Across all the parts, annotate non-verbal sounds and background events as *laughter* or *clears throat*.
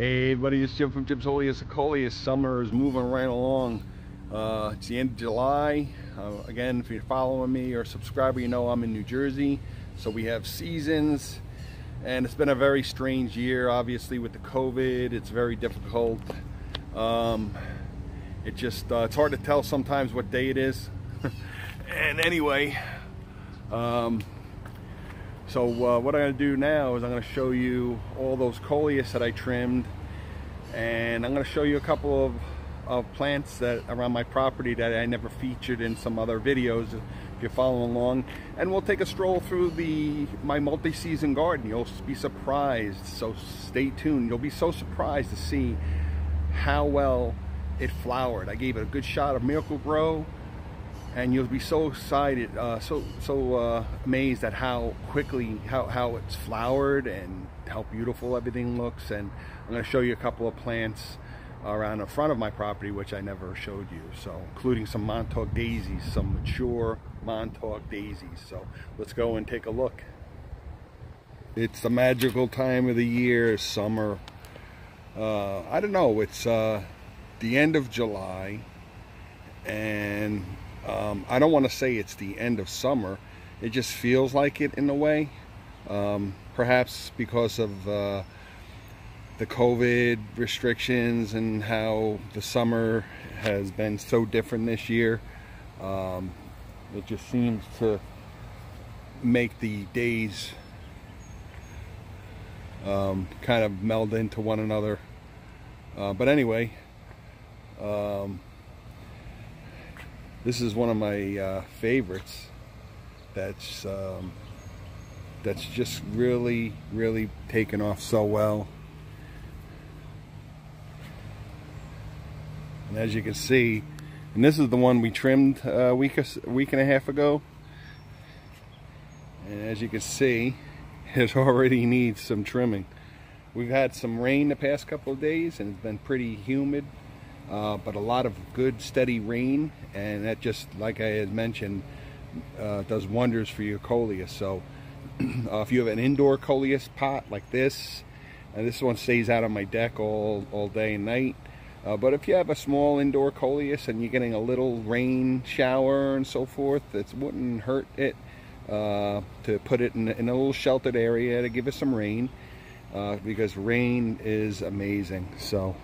Hey everybody, it's Jim from Jim's Wholiest Coleus. Summer is moving right along. Uh, it's the end of July. Uh, again, if you're following me or a subscriber, you know I'm in New Jersey. So we have seasons and it's been a very strange year, obviously with the COVID. It's very difficult. Um, it just, uh, it's hard to tell sometimes what day it is. *laughs* and anyway, um, so uh, what I'm going to do now is I'm going to show you all those coleus that I trimmed and I'm going to show you a couple of, of plants that around my property that I never featured in some other videos if you're following along. And we'll take a stroll through the my multi-season garden. You'll be surprised. So stay tuned. You'll be so surprised to see how well it flowered. I gave it a good shot of Miracle-Gro and you'll be so excited, uh, so so uh, amazed at how quickly how how it's flowered and how beautiful everything looks. And I'm going to show you a couple of plants around the front of my property, which I never showed you. So, including some Montauk daisies, some mature Montauk daisies. So, let's go and take a look. It's the magical time of the year, summer. Uh, I don't know. It's uh, the end of July, and um, I don't want to say it's the end of summer. It just feels like it in a way. Um, perhaps because of uh, the COVID restrictions and how the summer has been so different this year. Um, it just seems to make the days um, kind of meld into one another. Uh, but anyway, um, this is one of my uh, favorites that's um, that's just really really taken off so well. And as you can see and this is the one we trimmed a week, a week and a half ago. And as you can see *laughs* it already needs some trimming. We've had some rain the past couple of days and it's been pretty humid uh, but a lot of good steady rain and that just like I had mentioned uh, does wonders for your coleus. So *clears throat* uh, if you have an indoor coleus pot like this and this one stays out on my deck all, all day and night uh, but if you have a small indoor coleus and you're getting a little rain shower and so forth it wouldn't hurt it uh, to put it in, in, a little sheltered area to give it some rain uh, because rain is amazing. So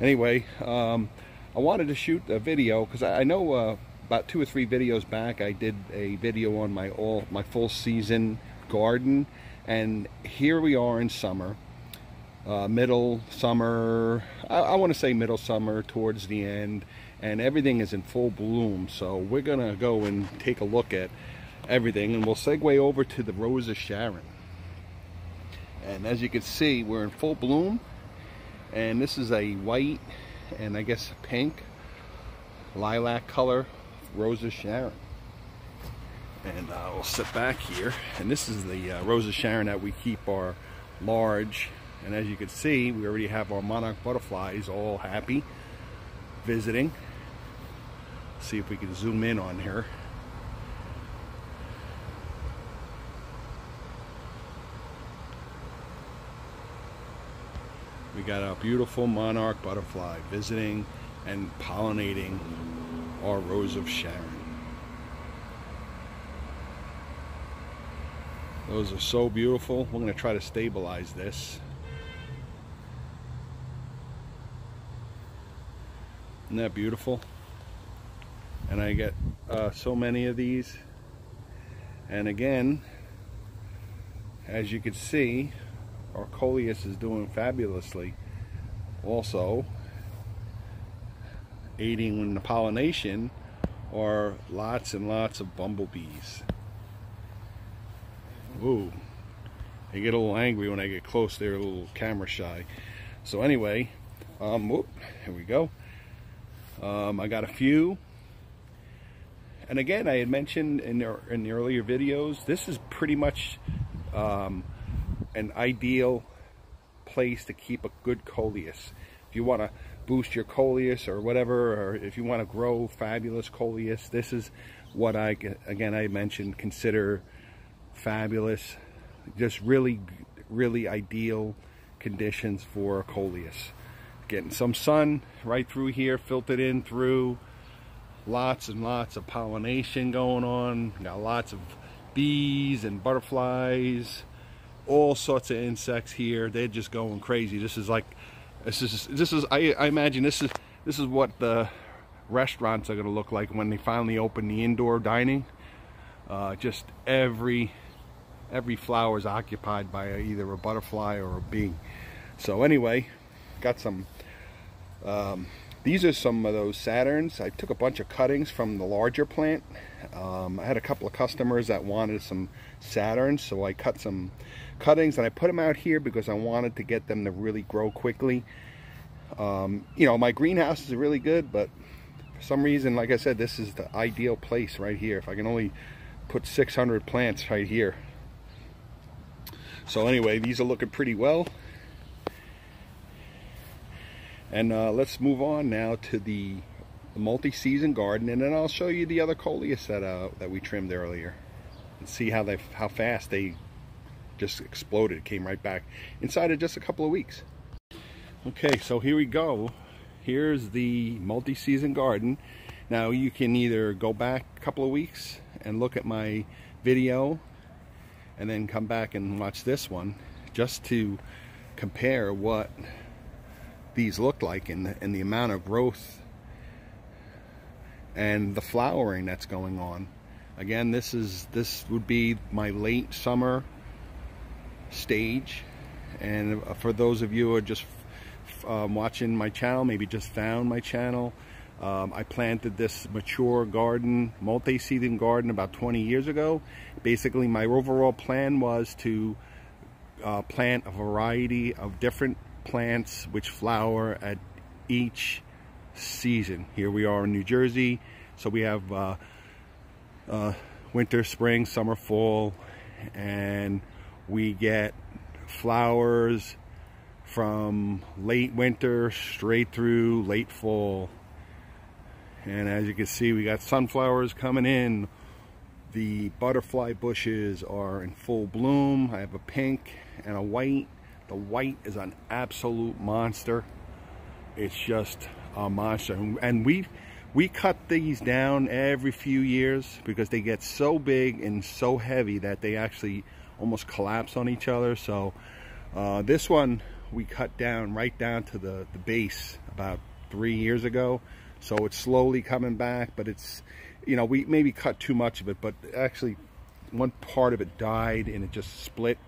anyway um, I wanted to shoot a video because I, I, know uh, about two or three videos back I did a video on my all my full season garden. And here we are in summer uh, middle summer I, I want to say middle summer towards the end and everything is in full bloom. So we're gonna go and take a look at everything and we'll segue over to the Rose of Sharon. And as you can see we're in full bloom and this is a white and I guess pink lilac color Rose of Sharon. And uh, we'll sit back here. And this is the uh, Rose of Sharon that we keep our large and as you can see we already have our monarch butterflies all happy visiting. See if we can zoom in on her We got a beautiful monarch butterfly visiting and pollinating our Rose of Sharon. Those are so beautiful. We're going to try to stabilize this. Isn't that beautiful? And I get uh, so many of these. And again, as you can see, our coleus is doing fabulously. Also aiding in the pollination are lots and lots of bumblebees. Ooh. They get a little angry when I get close they're a little camera shy. So anyway um whoop, here we go. Um, I got a few. And again I had mentioned in the, in the earlier videos this is pretty much um, an ideal place to keep a good coleus. If you want to boost your coleus or whatever, or if you want to grow fabulous coleus, this is what I, again, I mentioned, consider fabulous. Just really, really ideal conditions for coleus. Getting some sun right through here, filtered in through. Lots and lots of pollination going on. Got lots of bees and butterflies. All sorts of insects here. They're just going crazy. This is like, this is, this is, I, I imagine this is, this is what the restaurants are going to look like when they finally open the indoor dining. Uh, just every every flower is occupied by either a butterfly or a bee. So anyway, got some, um, these are some of those Saturns. I took a bunch of cuttings from the larger plant. Um, I had a couple of customers that wanted some Saturns, so I cut some cuttings and I put them out here because I wanted to get them to really grow quickly. Um, you know, my greenhouse is really good, but for some reason, like I said, this is the ideal place right here. If I can only put 600 plants right here. So anyway, these are looking pretty well. And uh, let's move on now to the, multi-season garden, and then I'll show you the other coleus that uh, that we trimmed earlier, and see how they how fast they just exploded. Came right back inside of just a couple of weeks. Okay, so here we go. Here's the multi-season garden. Now you can either go back a couple of weeks and look at my video and then come back and watch this one just to compare what these look like and the, the amount of growth and the flowering that's going on. Again, this is this would be my late summer stage. And for those of you who are just um, watching my channel, maybe just found my channel, um, I planted this mature garden, multi-seeding garden about 20 years ago. Basically, my overall plan was to uh, plant a variety of different plants which flower at each season. Here we are in New Jersey, so we have uh, uh, winter, spring, summer, fall, and we get flowers from late winter straight through late fall and as you can see, we got sunflowers coming in. The butterfly bushes are in full bloom. I have a pink and a white. The white is an absolute monster. It's just a monster. And we we cut these down every few years because they get so big and so heavy that they actually almost collapse on each other. So uh, this one we cut down right down to the, the base about three years ago. So it's slowly coming back, but it's, you know, we maybe cut too much of it, but actually one part of it died and it just split.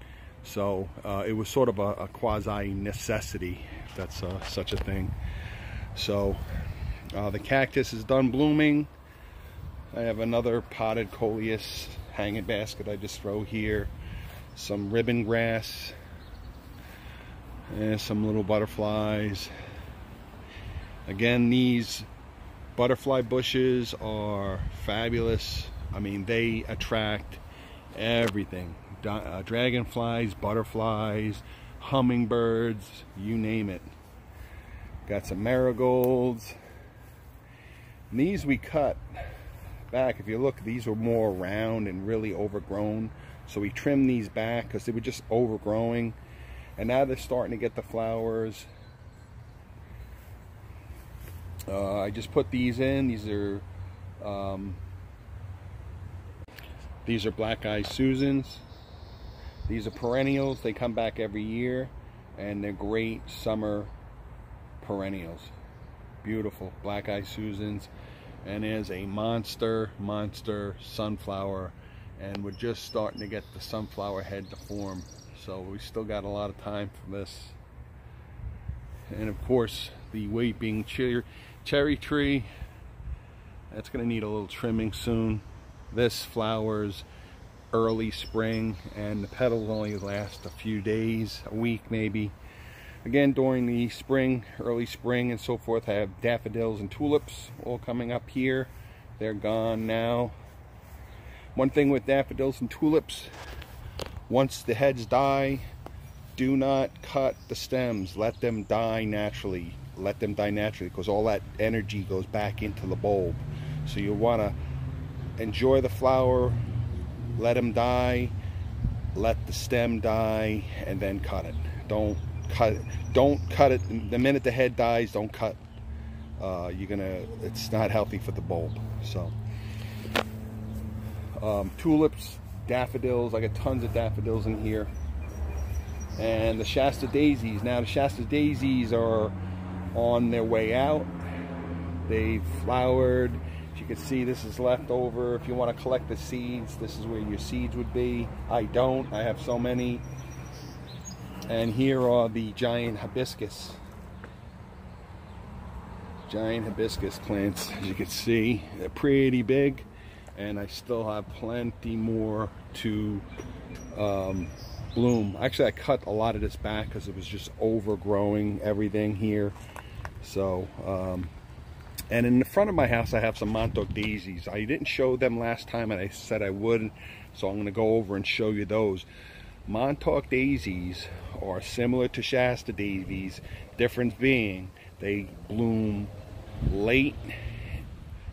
So uh, it was sort of a, a quasi necessity, that's uh, such a thing. So uh, the cactus is done blooming. I have another potted coleus hanging basket I just throw here. Some ribbon grass and some little butterflies. Again, these butterfly bushes are fabulous. I mean, they attract everything. Uh, dragonflies, butterflies, hummingbirds, you name it. Got some marigolds. And these we cut back. If you look, these were more round and really overgrown. So we trimmed these back because they were just overgrowing. And now they're starting to get the flowers. Uh, I just put these in. These are um, these are black eye Susans. These are perennials. They come back every year, and they're great summer perennials. Beautiful black eye Susans, and there's a monster, monster sunflower, and we're just starting to get the sunflower head to form. So we still got a lot of time for this. And of course, the weeping cherry cherry tree that's going to need a little trimming soon this flowers early spring and the petals only last a few days a week maybe. Again during the spring early spring and so forth I have daffodils and tulips all coming up here. They're gone now. One thing with daffodils and tulips once the heads die do not cut the stems. Let them die naturally. Let them die naturally because all that energy goes back into the bulb. So you want to enjoy the flower, let them die, let the stem die, and then cut it. Don't cut. Don't cut it the minute the head dies. Don't cut. Uh, you're gonna. It's not healthy for the bulb. So um, tulips, daffodils. I got tons of daffodils in here. And the Shasta daisies. Now the Shasta daisies are on their way out. They've flowered. Can see, this is left over. If you want to collect the seeds, this is where your seeds would be. I don't. I have so many. And here are the giant hibiscus. Giant hibiscus plants, as you can see. They're pretty big. And I still have plenty more to um, bloom. Actually, I cut a lot of this back because it was just overgrowing everything here. So, um, and in the front of my house, I have some Montauk daisies. I didn't show them last time, and I said I would. So I'm going to go over and show you those. Montauk daisies are similar to Shasta daisies, difference being they bloom late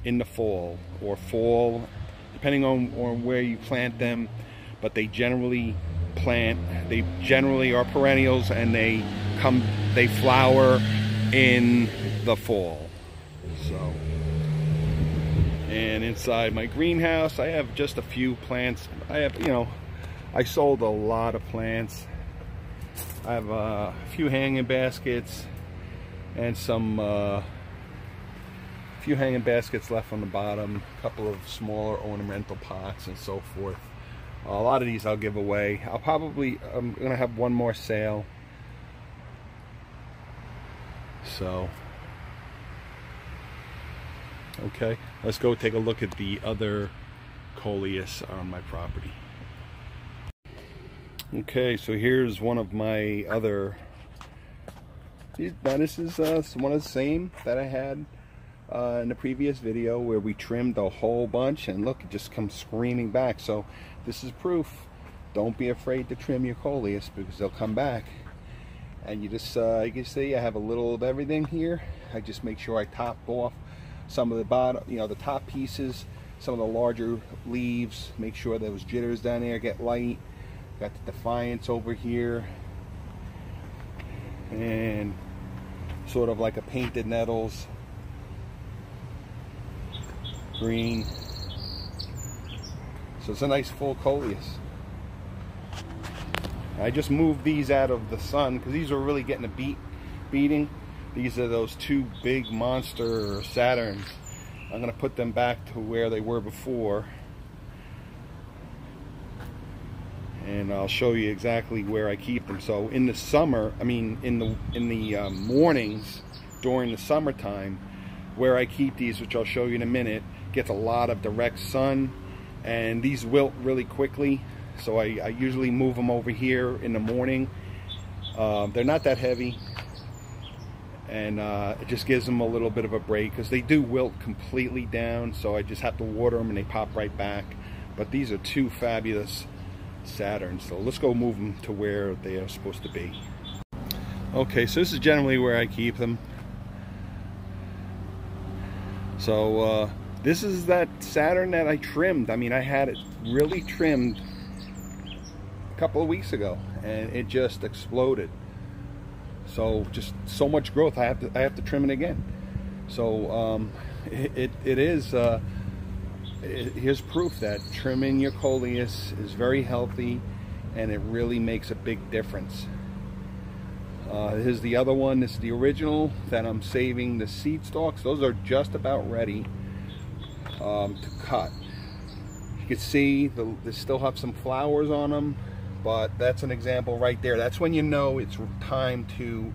in the fall or fall, depending on, on where you plant them, but they generally plant, they generally are perennials and they come, they flower in the fall. And inside my greenhouse, I have just a few plants. I have, you know, I sold a lot of plants. I have uh, a few hanging baskets and some uh, few hanging baskets left on the bottom, a couple of smaller ornamental pots and so forth. A lot of these I'll give away. I'll probably, I'm gonna have one more sale. So, okay, let's go take a look at the other coleus on my property. Okay, so here's one of my other. Now this is uh, one of the same that I had uh, in the previous video where we trimmed a whole bunch and look, it just comes screaming back. So this is proof. Don't be afraid to trim your coleus because they'll come back. And you just, uh, you can see I have a little of everything here. I just make sure I top off some of the bottom, you know, the top pieces, some of the larger leaves. Make sure those jitters down there get light Got the Defiance over here. And sort of like a painted nettles. Green. So it's a nice full coleus. I just moved these out of the sun because these are really getting a beat beating. These are those two big monster Saturns. I'm to put them back to where they were before. and I'll show you exactly where I keep them. So in the summer, I mean in the in the uh, mornings during the summertime, where I keep these, which I'll show you in a minute, gets a lot of direct sun, and these wilt really quickly. So I, I usually move them over here in the morning. Uh, they're not that heavy, and uh, it just gives them a little bit of a break because they do wilt completely down. So I just have to water them and they pop right back. But these are two fabulous Saturns So let's go move them to where they are supposed to be. Okay, so this is generally where I keep them. So uh, this is that Saturn that I trimmed. I mean, I had it really trimmed a couple of weeks ago, and it just exploded. So just so much growth. I have to I have to trim it again. So um, it, it, it is. Uh, here's proof that trimming your coleus is very healthy and it really makes a big difference. Uh, here's the other one. This is the original that I'm saving the seed stalks. Those are just about ready um, to cut. You can see the, they still have some flowers on them, but that's an example right there. That's when you know it's time to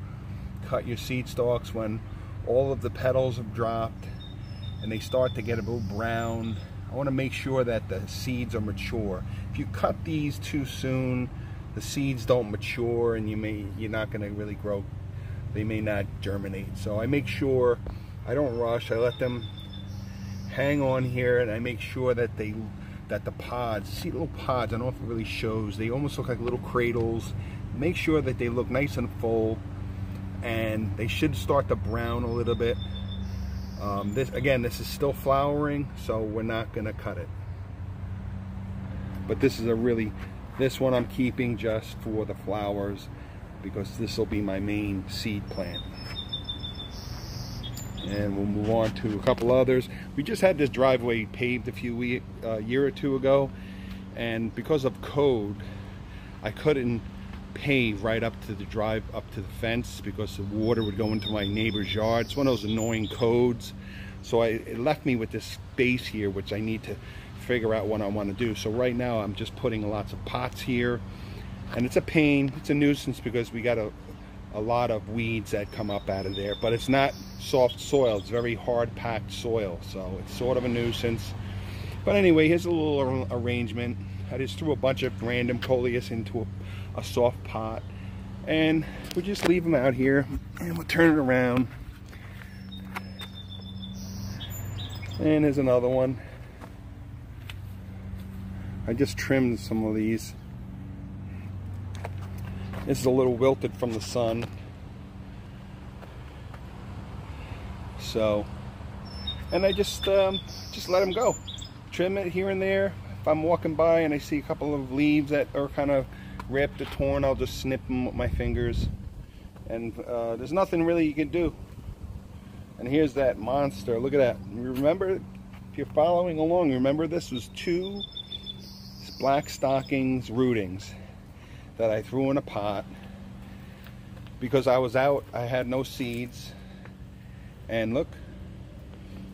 cut your seed stalks when all of the petals have dropped and they start to get a little brown I want to make sure that the seeds are mature. If you cut these too soon, the seeds don't mature and you may you're not going to really grow. They may not germinate. So I make sure I don't rush. I let them hang on here and I make sure that they that the pods, see little pods, I don't know if it really shows, they almost look like little cradles. Make sure that they look nice and full and they should start to brown a little bit. Um, this Again, this is still flowering, so we're not going to cut it. But this is a really, this one I'm keeping just for the flowers. because this will be my main seed plant. And we'll move on to a couple others. We just had this driveway paved a few week, uh, year or two ago, and because of code, I couldn't pave right up to the drive up to the fence because the water would go into my neighbor's yard. It's one of those annoying codes. So I, it left me with this space here, which I need to figure out what I want to do. So right now I'm just putting lots of pots here and it's a pain. It's a nuisance because we got a, a lot of weeds that come up out of there, but it's not soft soil. It's very hard packed soil. So it's sort of a nuisance. But anyway, here's a little arrangement. I just threw a bunch of random coleus into a, a soft pot and we just leave them out here and we'll turn it around. And here's another one. I just trimmed some of these. This is a little wilted from the sun. So, and I just um, just let them go. Trim it here and there. If I'm walking by and I see a couple of leaves that are kind of ripped or torn, I'll just snip them with my fingers. And uh, there's nothing really you can do. And here's that monster. Look at that. Remember, if you're following along, remember this was two black stockings rootings that I threw in a pot. Because I was out I had no seeds. And look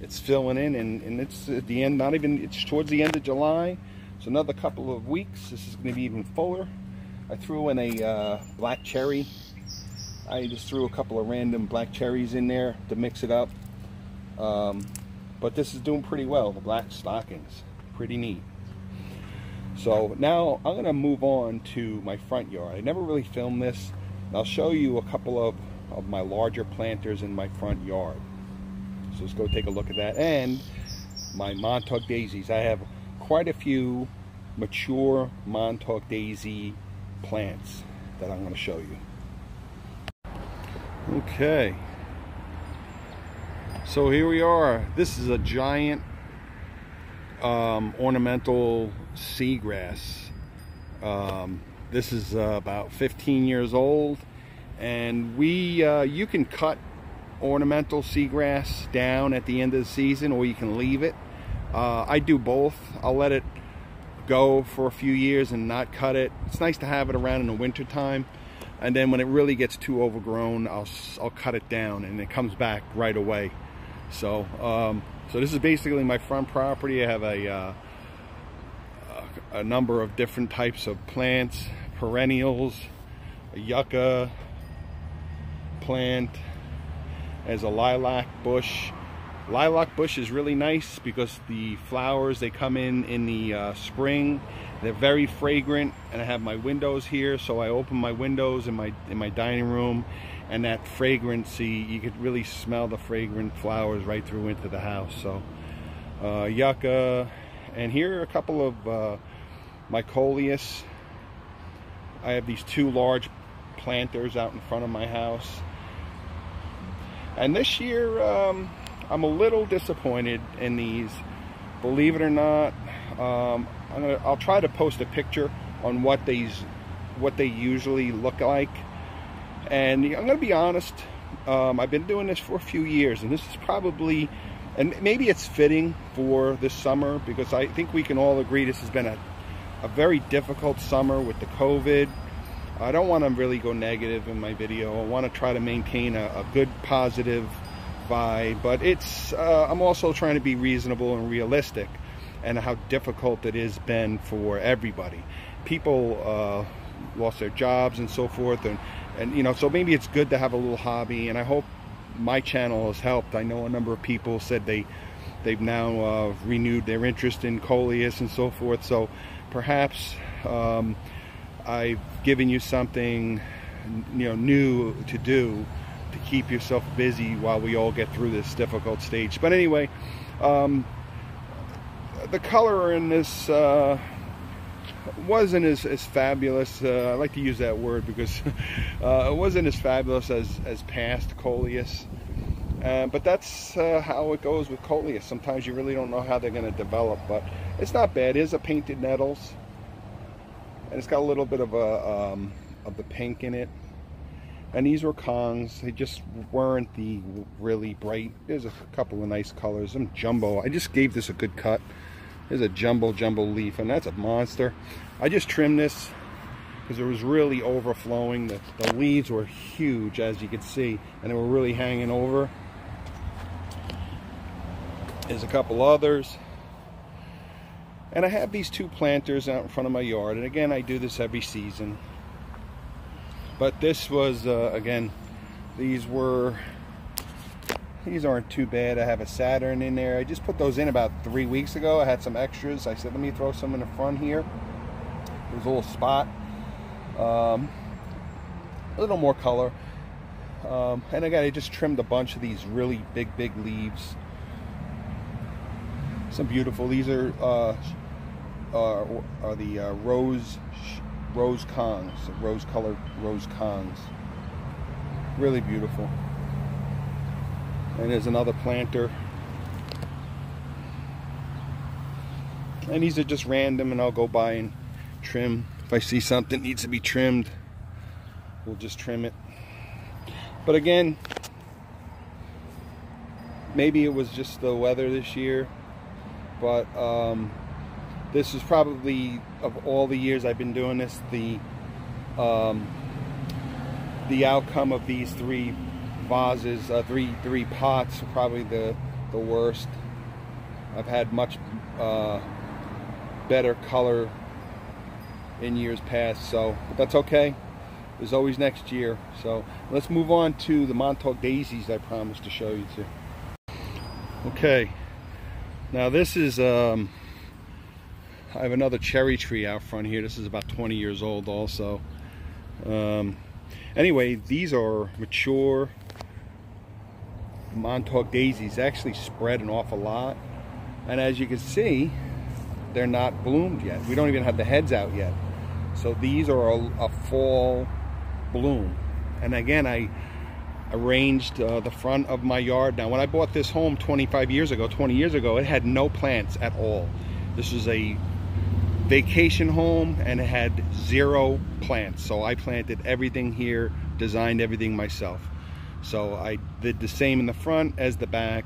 it's filling in and, and it's at the end not even it's towards the end of July. So another couple of weeks this is going to be even fuller. I threw in a uh, black cherry. I just threw a couple of random black cherries in there to mix it up. Um, but this is doing pretty well the black stockings pretty neat so now I'm going to move on to my front yard. I never really filmed this. I'll show you a couple of, of my larger planters in my front yard. So let's go take a look at that. And my Montauk daisies. I have quite a few mature Montauk daisy plants that I'm going to show you. Okay. So here we are. This is a giant um, ornamental seagrass. Um, this is uh, about 15 years old and we uh, you can cut ornamental seagrass down at the end of the season or you can leave it. Uh, I do both. I'll let it go for a few years and not cut it. It's nice to have it around in the winter time and then when it really gets too overgrown I'll, I'll cut it down and it comes back right away. So um, so this is basically my front property. I have a, uh, a number of different types of plants, perennials, a yucca plant, as a lilac bush. Lilac bush is really nice because the flowers, they come in in the uh, spring. They're very fragrant and I have my windows here so I open my windows in my in my dining room and that fragrancy you could really smell the fragrant flowers right through into the house so uh, yucca and here are a couple of uh, my coleus I have these two large planters out in front of my house. And this year um, I'm a little disappointed in these. Believe it or not um, I'm gonna I'll try to post a picture on what these what they usually look like. And I'm going to be honest, um, I've been doing this for a few years, and this is probably, and maybe it's fitting for this summer because I think we can all agree this has been a, a very difficult summer with the COVID. I don't want to really go negative in my video. I want to try to maintain a, a good, positive vibe, but it's, uh, I'm also trying to be reasonable and realistic and how difficult it has been for everybody. People uh, lost their jobs and so forth, and and you know so maybe it's good to have a little hobby and I hope my channel has helped I know a number of people said they they've now uh, renewed their interest in coleus and so forth so perhaps um, I've given you something you know new to do to keep yourself busy while we all get through this difficult stage but anyway um, the color in this uh, wasn't as, as fabulous. Uh, I like to use that word because *laughs* uh, it wasn't as fabulous as, as past coleus. Uh, but that's uh, how it goes with coleus. Sometimes you really don't know how they're going to develop, but it's not bad. It is a painted nettles, and it's got a little bit of a um, of the pink in it. And these were Kongs. They just weren't the really bright. There's a couple of nice colors. Some jumbo. I just gave this a good cut. There's a jumbo jumbo leaf, and that's a monster. I just trimmed this because it was really overflowing. The, the leaves were huge, as you can see, and they were really hanging over. There's a couple others. And I have these two planters out in front of my yard. And again, I do this every season. But this was, uh, again, these were, these aren't too bad. I have a Saturn in there. I just put those in about three weeks ago. I had some extras. I said, let me throw some in the front here. There's a little spot. Um, a little more color. Um, and again, I just trimmed a bunch of these really big, big leaves some beautiful. These are uh, are, are the uh, rose rose kongs, rose colored rose kongs. Really beautiful. And there's another planter. And these are just random, and I'll go by and trim. If I see something needs to be trimmed, we'll just trim it. But again, maybe it was just the weather this year but um, this is probably of all the years I've been doing this the um, the outcome of these three vases uh, three three pots probably the the worst I've had much uh, better color in years past so that's okay there's always next year so let's move on to the Montauk daisies I promised to show you too. okay now this is, um, I have another cherry tree out front here. This is about 20 years old also. Um, anyway, these are mature Montauk daisies. actually spread an awful lot. And as you can see, they're not bloomed yet. We don't even have the heads out yet. So these are a, a fall bloom. And again, I arranged uh, the front of my yard. Now, when I bought this home 25 years ago, 20 years ago, it had no plants at all. This was a vacation home and it had zero plants. So I planted everything here, designed everything myself. So I did the same in the front as the back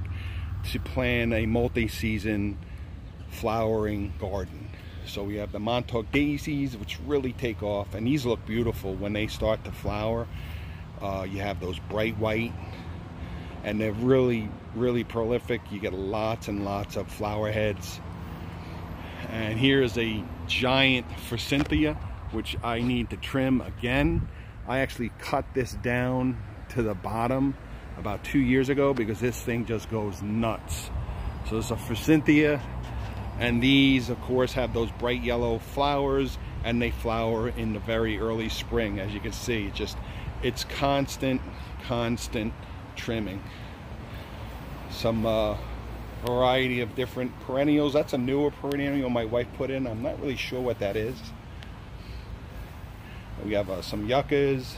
to plan a multi-season flowering garden. So we have the Montauk daisies, which really take off, and these look beautiful when they start to flower. Uh, you have those bright white and they're really, really prolific. You get lots and lots of flower heads. And here is a giant forsythia, which I need to trim again. I actually cut this down to the bottom about two years ago because this thing just goes nuts. So it's a forsythia and these of course have those bright yellow flowers and they flower in the very early spring as you can see. just it's constant, constant trimming. Some uh, variety of different perennials. That's a newer perennial my wife put in. I'm not really sure what that is. We have uh, some yuccas.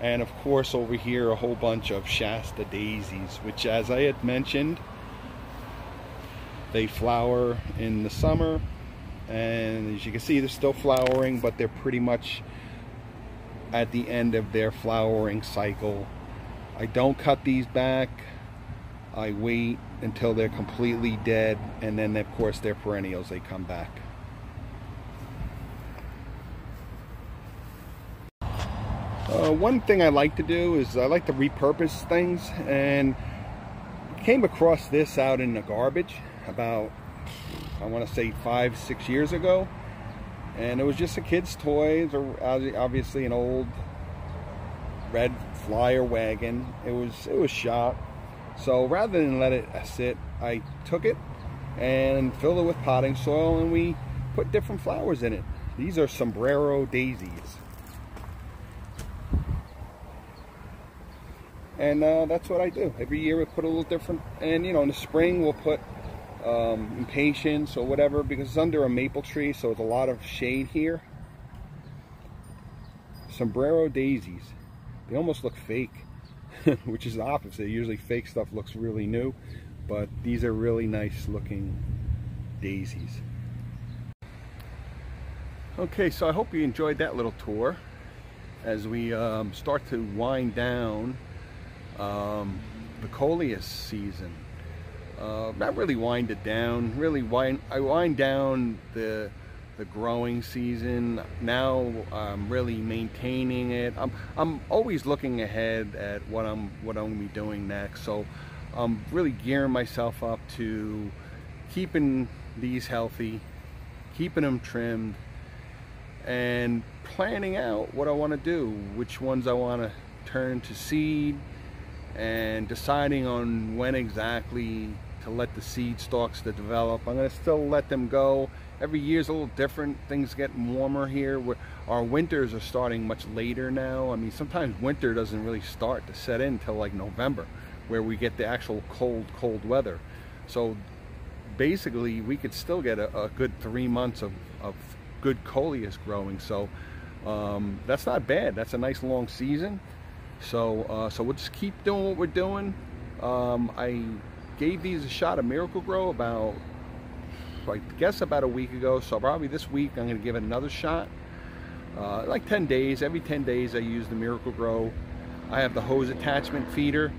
And of course over here a whole bunch of Shasta daisies, which as I had mentioned, they flower in the summer. And as you can see, they're still flowering, but they're pretty much at the end of their flowering cycle. I don't cut these back. I wait until they're completely dead and then of course they're perennials, they come back. Uh, one thing I like to do is I like to repurpose things and came across this out in the garbage about I want to say five six years ago and it was just a kid's toy. Was obviously an old red flyer wagon. It was it was shot. So rather than let it sit, I took it and filled it with potting soil, and we put different flowers in it. These are sombrero daisies. And uh, that's what I do. Every year we put a little different, and you know, in the spring we'll put um, impatiens or whatever because it's under a maple tree so it's a lot of shade here sombrero daisies they almost look fake *laughs* which is the opposite. Usually fake stuff looks really new but these are really nice looking daisies. Okay so I hope you enjoyed that little tour. As we um, start to wind down um, the coleus season. Uh, not really wind it down, really wind, I wind down the the growing season. Now I'm really maintaining it. I'm, I'm always looking ahead at what I'm, what I'm gonna be doing next. So I'm really gearing myself up to keeping these healthy, keeping them trimmed, and planning out what I want to do, which ones I want to turn to seed, and deciding on when exactly to let the seed stalks to develop. I'm going to still let them go. Every year is a little different. Things get warmer here. our winters are starting much later now. I mean, sometimes winter doesn't really start to set in until like November, where we get the actual cold, cold weather. So basically, we could still get a, a good three months of, of good coleus growing. So um, that's not bad. That's a nice long season. So, uh, so we'll just keep doing what we're doing. Um, I gave these a shot of Miracle-Gro about, I guess about a week ago. So probably this week I'm going to give it another shot. Uh, like 10 days, every 10 days I use the Miracle-Gro. I have the hose attachment feeder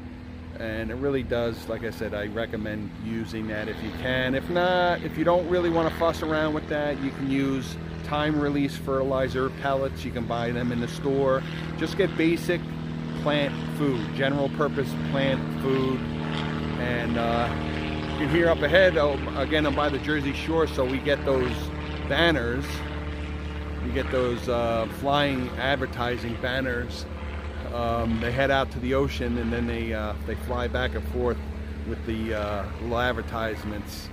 and it really does, like I said, I recommend using that if you can. If not, if you don't really want to fuss around with that, you can use time release fertilizer pellets. You can buy them in the store. Just get basic plant food, general purpose plant food and uh, you can hear up ahead, oh, again, I'm by the Jersey Shore, so we get those banners. We get those uh, flying advertising banners. Um, they head out to the ocean and then they, uh, they fly back and forth with the uh, little advertisements.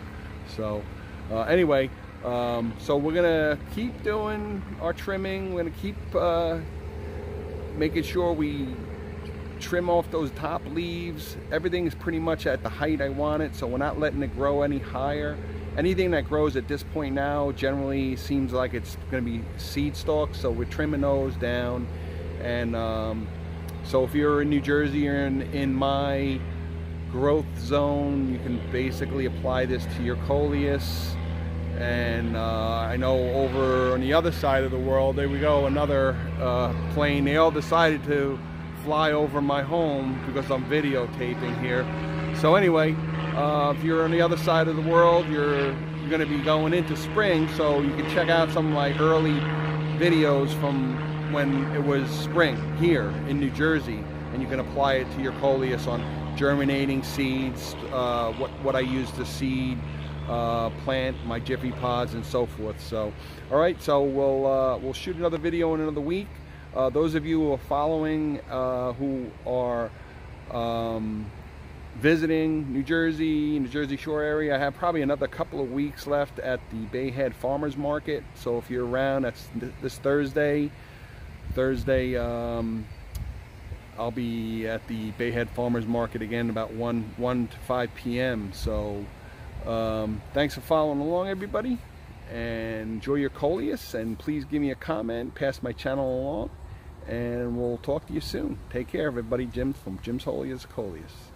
So uh, anyway, um, so we're gonna keep doing our trimming. We're gonna keep uh, making sure we trim off those top leaves. Everything is pretty much at the height I want it, so we're not letting it grow any higher. Anything that grows at this point now generally seems like it's gonna be seed stalks, so we're trimming those down. And um, so if you're in New Jersey or in, in my growth zone, you can basically apply this to your coleus. And uh, I know over on the other side of the world, there we go, another uh, plane. They all decided to fly over my home because I'm videotaping here. So anyway, uh, if you're on the other side of the world, you're, you're going to be going into spring, so you can check out some of my early videos from when it was spring here in New Jersey, and you can apply it to your coleus on germinating seeds, uh, what, what I use to seed, uh, plant my Jiffy pods and so forth. So, all right, so we'll, uh, we'll shoot another video in another week. Uh, those of you who are following, uh, who are um, visiting New Jersey, New Jersey Shore area, I have probably another couple of weeks left at the Bay Head Farmers Market. So if you're around, that's th this Thursday. Thursday, um, I'll be at the Bay Head Farmers Market again about 1, 1 to 5 p.m. So um, thanks for following along, everybody. And enjoy your coleus. And please give me a comment, pass my channel along and we'll talk to you soon. Take care, everybody. Jim from Jim's Wholiest Coleus.